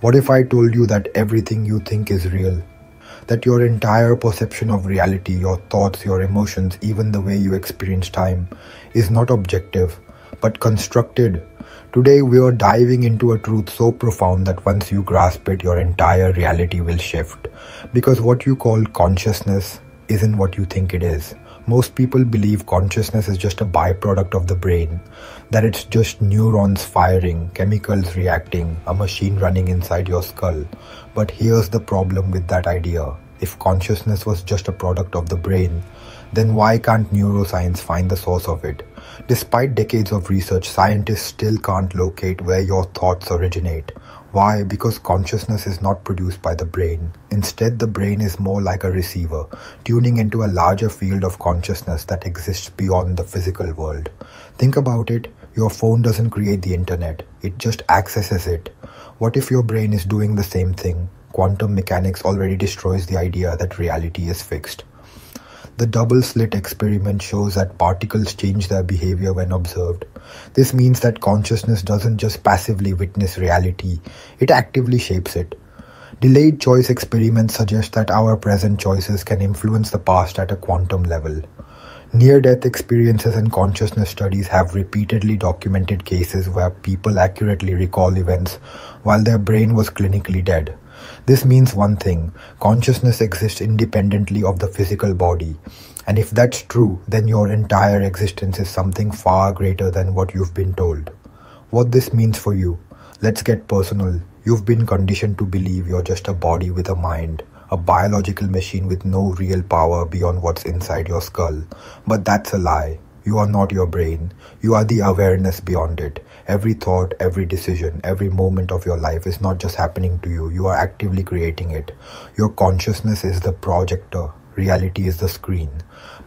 What if I told you that everything you think is real? That your entire perception of reality, your thoughts, your emotions, even the way you experience time, is not objective, but constructed. Today, we are diving into a truth so profound that once you grasp it, your entire reality will shift. Because what you call consciousness isn't what you think it is. Most people believe consciousness is just a byproduct of the brain, that it's just neurons firing, chemicals reacting, a machine running inside your skull. But here's the problem with that idea. If consciousness was just a product of the brain, then why can't neuroscience find the source of it? Despite decades of research, scientists still can't locate where your thoughts originate. Why? Because consciousness is not produced by the brain. Instead, the brain is more like a receiver, tuning into a larger field of consciousness that exists beyond the physical world. Think about it your phone doesn't create the internet, it just accesses it. What if your brain is doing the same thing? Quantum mechanics already destroys the idea that reality is fixed. The double slit experiment shows that particles change their behavior when observed. This means that consciousness doesn't just passively witness reality, it actively shapes it. Delayed choice experiments suggest that our present choices can influence the past at a quantum level. Near death experiences and consciousness studies have repeatedly documented cases where people accurately recall events while their brain was clinically dead. This means one thing consciousness exists independently of the physical body. And if that's true, then your entire existence is something far greater than what you've been told. What this means for you, let's get personal. You've been conditioned to believe you're just a body with a mind, a biological machine with no real power beyond what's inside your skull. But that's a lie. You are not your brain. You are the awareness beyond it. Every thought, every decision, every moment of your life is not just happening to you. You are actively creating it. Your consciousness is the projector. Reality is the screen.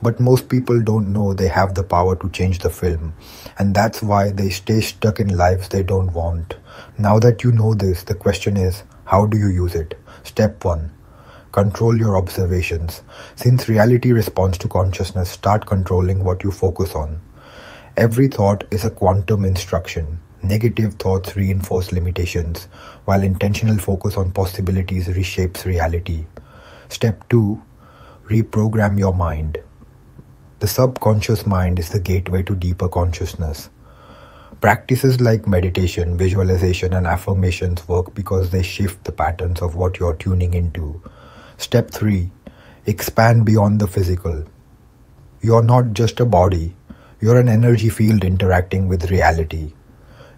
But most people don't know they have the power to change the film. And that's why they stay stuck in lives they don't want. Now that you know this, the question is, how do you use it? Step 1 Control your observations. Since reality responds to consciousness, start controlling what you focus on. Every thought is a quantum instruction. Negative thoughts reinforce limitations, while intentional focus on possibilities reshapes reality. Step 2 Reprogram your mind. The subconscious mind is the gateway to deeper consciousness. Practices like meditation, visualization, and affirmations work because they shift the patterns of what you're tuning into. Step 3 Expand beyond the physical. You're not just a body, you're an energy field interacting with reality.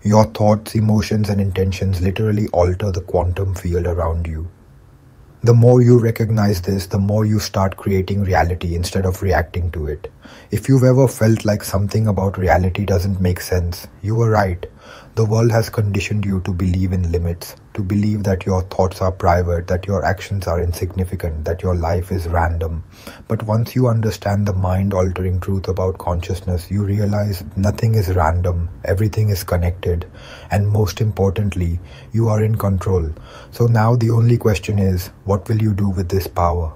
Your thoughts, emotions, and intentions literally alter the quantum field around you. The more you recognize this, the more you start creating reality instead of reacting to it. If you've ever felt like something about reality doesn't make sense, you were right. The world has conditioned you to believe in limits, to believe that your thoughts are private, that your actions are insignificant, that your life is random. But once you understand the mind altering truth about consciousness, you realize nothing is random, everything is connected, and most importantly, you are in control. So now the only question is what will you do with this power?